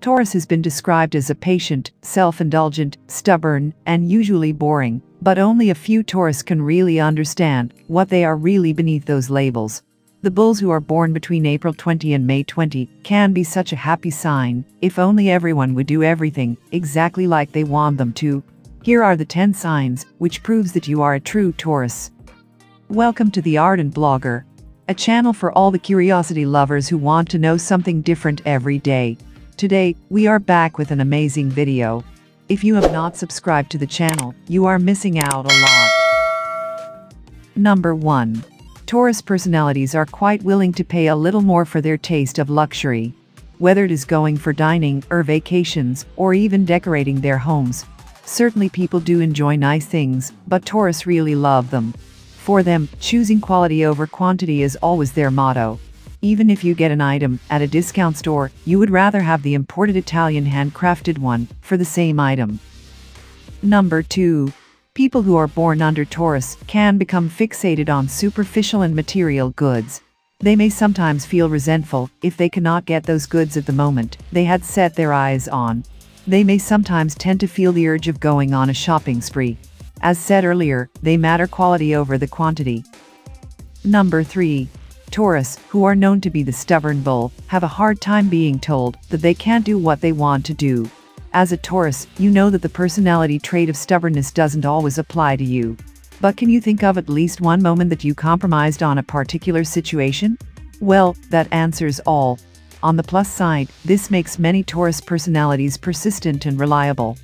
Taurus has been described as a patient, self-indulgent, stubborn, and usually boring, but only a few Taurus can really understand what they are really beneath those labels. The bulls who are born between April 20 and May 20 can be such a happy sign if only everyone would do everything exactly like they want them to. Here are the 10 signs which proves that you are a true Taurus. Welcome to the Ardent Blogger, a channel for all the curiosity lovers who want to know something different every day. Today, we are back with an amazing video. If you have not subscribed to the channel, you are missing out a lot. Number 1. Taurus personalities are quite willing to pay a little more for their taste of luxury. Whether it is going for dining or vacations or even decorating their homes. Certainly people do enjoy nice things, but Taurus really love them. For them, choosing quality over quantity is always their motto. Even if you get an item at a discount store, you would rather have the imported Italian handcrafted one for the same item. Number 2. People who are born under Taurus can become fixated on superficial and material goods. They may sometimes feel resentful if they cannot get those goods at the moment they had set their eyes on. They may sometimes tend to feel the urge of going on a shopping spree. As said earlier, they matter quality over the quantity. Number 3. Taurus, who are known to be the stubborn bull, have a hard time being told that they can't do what they want to do. As a Taurus, you know that the personality trait of stubbornness doesn't always apply to you. But can you think of at least one moment that you compromised on a particular situation? Well, that answers all. On the plus side, this makes many Taurus personalities persistent and reliable.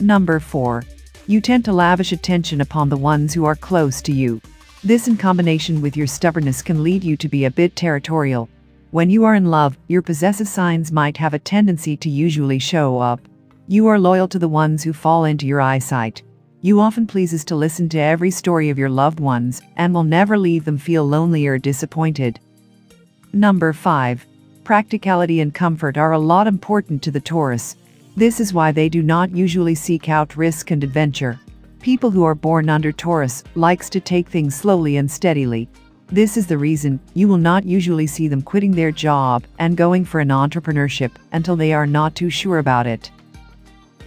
Number 4. You tend to lavish attention upon the ones who are close to you. This in combination with your stubbornness can lead you to be a bit territorial, when you are in love, your possessive signs might have a tendency to usually show up. You are loyal to the ones who fall into your eyesight. You often pleases to listen to every story of your loved ones and will never leave them feel lonely or disappointed. Number 5. Practicality and comfort are a lot important to the Taurus. This is why they do not usually seek out risk and adventure. People who are born under Taurus likes to take things slowly and steadily, this is the reason you will not usually see them quitting their job and going for an entrepreneurship until they are not too sure about it.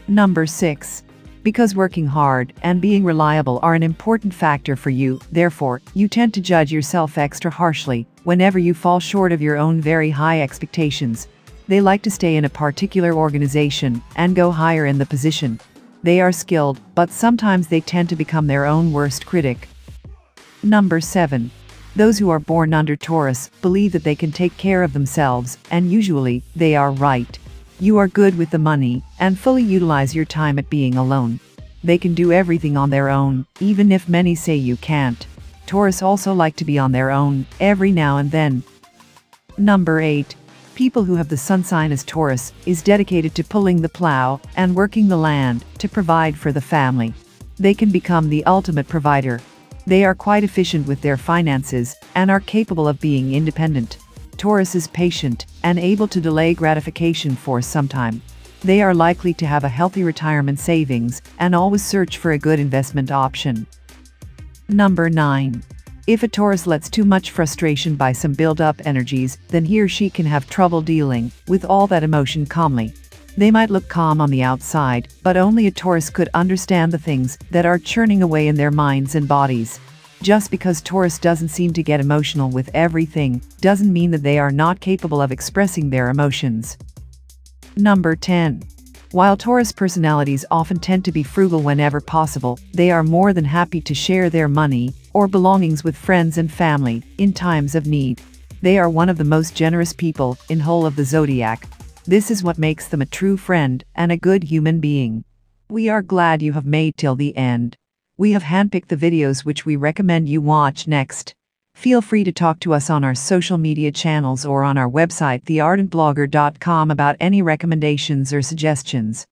Number 6. Because working hard and being reliable are an important factor for you, therefore, you tend to judge yourself extra harshly whenever you fall short of your own very high expectations. They like to stay in a particular organization and go higher in the position. They are skilled, but sometimes they tend to become their own worst critic. Number 7. Those who are born under Taurus believe that they can take care of themselves, and usually, they are right. You are good with the money, and fully utilize your time at being alone. They can do everything on their own, even if many say you can't. Taurus also like to be on their own, every now and then. Number 8. People who have the sun sign as Taurus is dedicated to pulling the plow and working the land to provide for the family. They can become the ultimate provider, they are quite efficient with their finances and are capable of being independent. Taurus is patient and able to delay gratification for some time. They are likely to have a healthy retirement savings and always search for a good investment option. Number 9. If a Taurus lets too much frustration by some build-up energies, then he or she can have trouble dealing with all that emotion calmly. They might look calm on the outside, but only a Taurus could understand the things that are churning away in their minds and bodies. Just because Taurus doesn't seem to get emotional with everything, doesn't mean that they are not capable of expressing their emotions. Number 10. While Taurus personalities often tend to be frugal whenever possible, they are more than happy to share their money or belongings with friends and family in times of need. They are one of the most generous people in whole of the zodiac, this is what makes them a true friend and a good human being. We are glad you have made till the end. We have handpicked the videos which we recommend you watch next. Feel free to talk to us on our social media channels or on our website theardentblogger.com about any recommendations or suggestions.